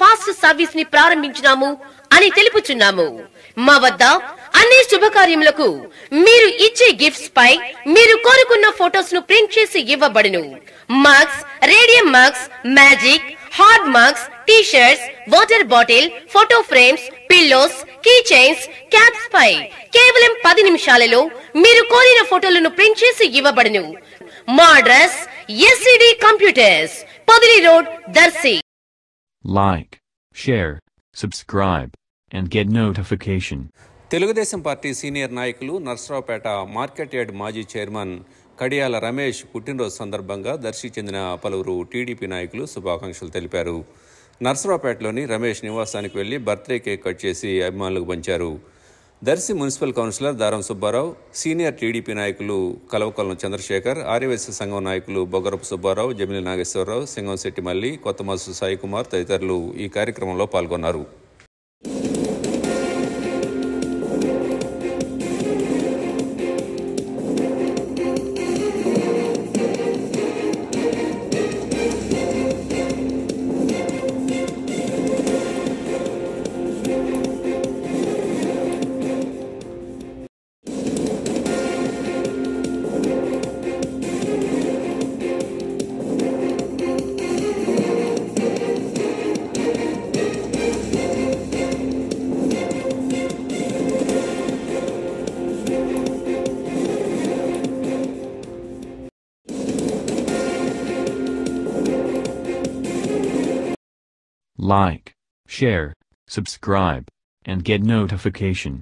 Fast సర్వీస్ని ప్రారంభించినాము అని తెలుపుచున్నాము. మా వద్ద అన్ని శుభకార్యములకు మీరు ఇచ్చే గిఫ్ట్స్ పై మీరు కోరుకున్న ఫోటోస్ను ప్రింట్ చేసి ఇవ్వబడును. Mugs radium mugs magic hard mugs T shirts water bottle photo frames pillows key chains caps పై కేవలం పది నిమిషాలలో మీరు కోరిన ఫోటోలను ప్రింట్ చేసి ఇవ్వబడును. మా address SCD computers Podili road Darsi Like, share, subscribe, and get notification. Telugu Desam party senior నాయకులు నర్సరావుపేట మార్కెట్ యార్డ్ మాజీ చైర్మన్ కడియాల రమేష్ పుట్టినరోజు సందర్భంగా దర్శి చెందిన పలువురు టీడీపీ నాయకులు శుభాకాంక్షలు తెలిపారు నర్సరావుపేటలోని రమేష్ నివాసానికి వెళ్ళి బర్త్డే కేక్ కట్ చేసి అభిమానులకు పంచారు దర్శి మున్సిపల్ కౌన్సిలర్ దారం సుబ్బారావు సీనియర్ టీడీపీ నాయకులు కలవకొల్లం చంద్రశేఖర్ ఆర్యవేశ సంఘం నాయకులు బొగరపు సుబ్బారావు జమిలి నాగేశ్వరరావు సింగంశెట్టి మల్లి కొత్తమసు సాయికుమార్ తదితరులు ఈ కార్యక్రమంలో పాల్గొన్నారు. Like, share, subscribe, and get notification.